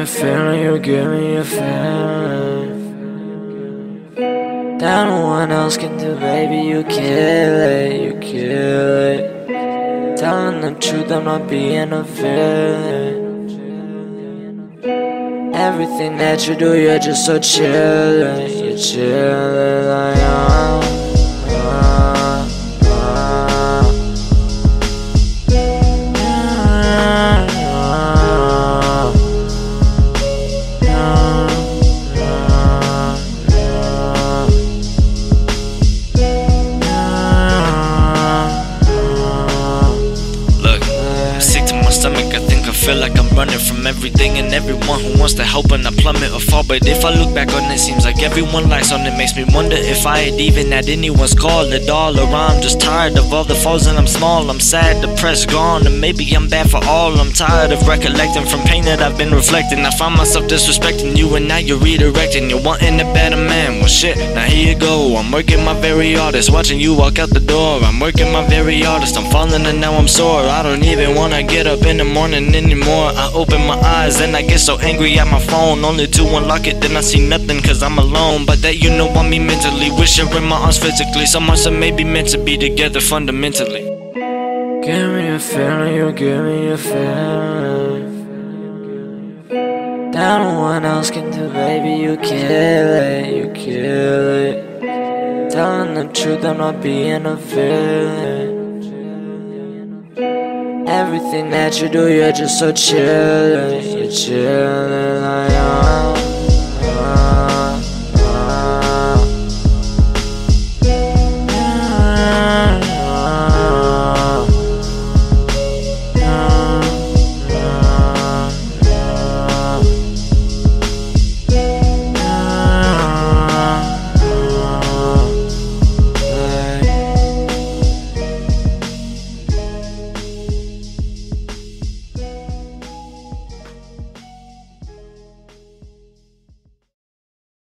a feeling, you give me a feeling. That no one else can do, baby, you kill it, you kill it. Telling the truth, I'm not being a villain. Everything that you do, you're just so chillin', you're chillin' like uh, feel like running from everything and everyone who wants to help and I plummet or fall. But if I look back on it, seems like everyone likes on it. Makes me wonder if I had even had anyone's call at all. Or I'm just tired of all the falls and I'm small. I'm sad, depressed, gone, and maybe I'm bad for all. I'm tired of recollecting from pain that I've been reflecting. I find myself disrespecting you and now you're redirecting. You're wanting a better man. Well, shit, now here you go. I'm working my very hardest, watching you walk out the door. I'm working my very hardest. I'm falling and now I'm sore. I don't even wanna get up in the morning anymore. I open my eyes and I get so angry at my phone. Only to unlock it, then I see nothing cause I'm alone. But that you know I mean mentally. Wish you're in my arms physically. So Someone said maybe meant to be together fundamentally. Give me a feeling, you give me a feeling That no one else can do, baby, you kill it, you kill it Telling the truth, I'm not being a villain Everything that you do, you're just so chillin', you're chillin' like